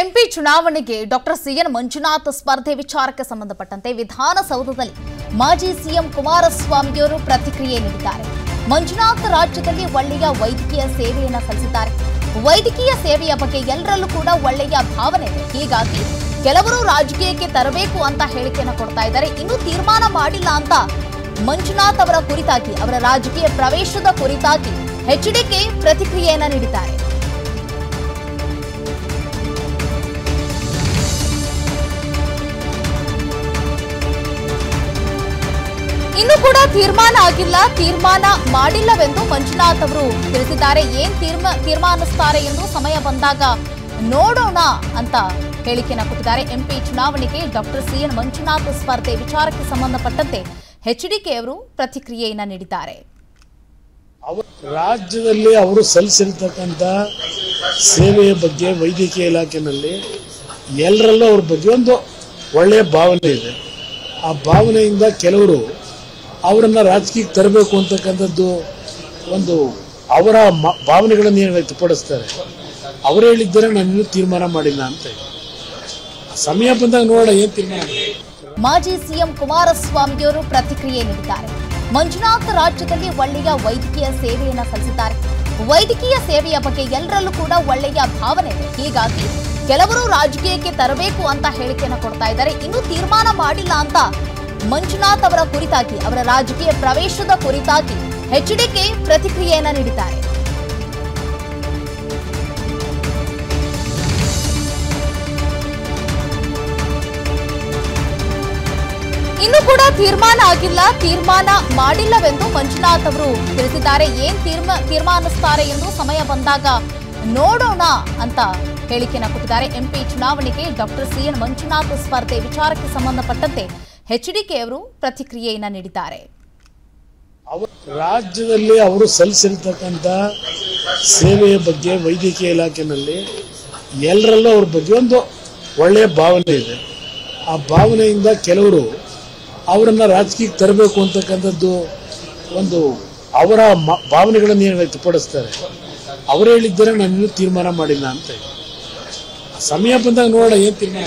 MP ಚುನಾವಣೆಗೆ doctor CN Manjunath ಸ್ಪರ್ಧೆ ವಿಚಾರಕ್ಕೆ ಸಂಬಂಧಪಟ್ಟಂತೆ ವಿಧಾನಸೌಧದಲ್ಲಿ ಮಾಜಿ ಸಿಎಂ ಕುಮಾರಸ್ವಾಮಿಯವರು ಪ್ರತಿಕ್ರಿಯೆ ನೀಡಿದ್ದಾರೆ. ಮಂಜುನಾಥ್ ರಾಜ್ಯದಲ್ಲಿ ಒಳ್ಳೆಯ ವೈದ್ಯಕೀಯ ಸೇವೆಯನ್ನು ಸಲ್ಲಿಸಿದ್ದಾರೆ. ವೈದ್ಯಕೀಯ ಸೇವೆಯ ಬಗ್ಗೆ ಎಲ್ಲರಲ್ಲೂ ಕೂಡ ಒಳ್ಳೆಯ ಭಾವನೆ ಇದೆ. ಹೀಗಾಗಿ ಕೆಲವರು ರಾಜಕೀಯಕ್ಕೆ ತರಬೇಕು ಅಂತ ಹೇಳಿಕೆಯನ್ನು ಕೊಡ್ತಾ ಇದ್ದಾರೆ. ಇನ್ನೂ ತೀರ್ಮಾನ ಮಾಡಿಲ್ಲ ಅಂತ ಮಂಜುನಾಥ್ ಅವರ ಕುರಿತಾಗಿ, ಅವರ ರಾಜಕೀಯ ಪ್ರವೇಶದ ಕುರಿತಾಗಿ ಎಚ್ಡಿಕೆ ಪ್ರತಿಕ್ರಿಯೆಯನ್ನು ನೀಡಿದ್ದಾರೆ. ತೀರ್ಮಾನ ಆಗಿಲ್ಲ, ತೀರ್ಮಾನ ಮಾಡಿಲ್ಲವೆಂದು ಮಂಜುನಾಥ್ ಅವರು ತಿಳಿಸಿದ್ದಾರೆ. ಏನ್ ತೀರ್ಮ, ತೀರ್ಮಾನಿಸ್ತಾರೆ ಎಂದು ಸಮಯ ಬಂದಾಗ ನೋಡೋಣ ಅಂತ ಹೇಳಿಕೆಯನ್ನು ಕೊಟ್ಟಿದ್ದಾರೆ. ಎಂಪಿ ಚುನಾವಣೆಗೆ ಡಾಕ್ಟರ್ ಸಿಎನ್ ಮಂಜುನಾಥ್ ಸ್ಪರ್ಧೆ ವಿಚಾರಕ್ಕೆ ಸಂಬಂಧಪಟ್ಟಂತೆ ಎಚ್ಡಿಕೆ ಅವರು ಪ್ರತಿಕ್ರಿಯೆಯನ್ನ ನೀಡಿದ್ದಾರೆ. ರಾಜ್ಯದಲ್ಲಿ ಅವರು ಸಲ್ಲಿಸಿರ್ತಕ್ಕಂಥ ಸೇವೆಯ ಬಗ್ಗೆ ವೈದ್ಯಕೀಯ ಇಲಾಖೆಯಲ್ಲಿ ಎಲ್ಲರಲ್ಲೂ ಅವ್ರ ಬಗ್ಗೆ ಒಂದು ಒಳ್ಳೆಯ ಭಾವನೆ ಇದೆ. ಆ ಭಾವನೆಯಿಂದ ಕೆಲವರು ಅವರನ್ನ ರಾಜಕೀಯಕ್ಕೆ ತರಬೇಕು ಅಂತಕ್ಕಂಥದ್ದು ಒಂದು ಅವರ ಭಾವನೆಗಳನ್ನು ಏನು ವ್ಯಕ್ತಪಡಿಸ್ತಾರೆ ಅವರು ಹೇಳಿದ್ದಾರೆ ನಾನು ತೀರ್ಮಾನ ಮಾಡಿಲ್ಲ ಅಂತ ಸಮಯ ಬಂದಾಗ ನೋಡೋಣ ಏನು ತೀರ್ಮಾನ. ಮಾಜಿ ಸಿಎಂ ಕುಮಾರಸ್ವಾಮಿಯವರು ಪ್ರತಿಕ್ರಿಯೆ ನೀಡಿದ್ದಾರೆ. ಮಂಜುನಾಥ್ ರಾಜ್ಯದಲ್ಲಿ ಒಳ್ಳೆಯ ವೈದ್ಯಕೀಯ ಸೇವೆಯನ್ನು ಸಲ್ಲಿಸಿದ್ದಾರೆ. ವೈದ್ಯಕೀಯ ಸೇವೆಯ ಬಗ್ಗೆ ಎಲ್ಲರಲ್ಲೂ ಕೂಡ ಒಳ್ಳೆಯ ಭಾವನೆ ಇದೆ. ಹೀಗಾಗಿ ಕೆಲವರು ರಾಜಕೀಯಕ್ಕೆ ತರಬೇಕು ಅಂತ ಹೇಳಿಕೆಯನ್ನು ಕೊಡ್ತಾ ಇದ್ದಾರೆ. ಇನ್ನೂ ತೀರ್ಮಾನ ಮಾಡಿಲ್ಲ ಅಂತ ಮಂಜುನಾಥ್ ಅವರ ಕುರಿತಾಗಿ, ಅವರ ರಾಜಕೀಯ ಪ್ರವೇಶದ ಕುರಿತಾಗಿ ಎಚ್ಡಿಕೆ ಪ್ರತಿಕ್ರಿಯೆಯನ್ನ ನೀಡಿದ್ದಾರೆ. ಇನ್ನು ಕೂಡ ತೀರ್ಮಾನ ಆಗಿಲ್ಲ, ತೀರ್ಮಾನ ಮಾಡಿಲ್ಲವೆಂದು ಮಂಜುನಾಥ್ ಅವರು ತಿಳಿಸಿದ್ದಾರೆ. ಏನ್ ತೀರ್ಮ, ತೀರ್ಮಾನಿಸ್ತಾರೆ ಎಂದು ಸಮಯ ಬಂದಾಗ ನೋಡೋಣ ಅಂತ ಹೇಳಿಕೆಯನ್ನು ಕೊಟ್ಟಿದ್ದಾರೆ. ಎಂಪಿ ಚುನಾವಣೆಗೆ ಡಾಕ್ಟರ್ ಸಿಎನ್ ಮಂಜುನಾಥ್ ಸ್ಪರ್ಧೆ ವಿಚಾರಕ್ಕೆ ಸಂಬಂಧಪಟ್ಟಂತೆ ಎಚ್ಡಿಕೆ ಅವರು ಪ್ರತಿಕ್ರಿಯೆಯನ್ನ ನೀಡಿದ್ದಾರೆ. ರಾಜ್ಯದಲ್ಲಿ ಅವರು ಸಲ್ಲಿಸಿರ್ತಕ್ಕಂಥ ಸೇವೆಯ ಬಗ್ಗೆ ವೈದ್ಯಕೀಯ ಇಲಾಖೆಯಲ್ಲಿ ಎಲ್ಲರಲ್ಲೂ ಅವ್ರ ಬಗ್ಗೆ ಒಂದು ಒಳ್ಳೆಯ ಭಾವನೆ ಇದೆ. ಆ ಭಾವನೆಯಿಂದ ಕೆಲವರು ಅವರನ್ನು ರಾಜಕೀಯಕ್ಕೆ ತರಬೇಕು ಅಂತಕ್ಕಂಥದ್ದು ಒಂದು ಅವರ ಭಾವನೆಗಳನ್ನು ಏನು ವ್ಯಕ್ತಪಡಿಸ್ತಾರೆ. ಅವರು ಹೇಳಿದ್ದಾರೆ ನಾನು ಇನ್ನೂ ತೀರ್ಮಾನ ಮಾಡಿಲ್ಲ ಅಂತ ಸಮಯ ಬಂದಾಗ ನೋಡೋಣ ಏನು ತೀರ್ಮಾನ.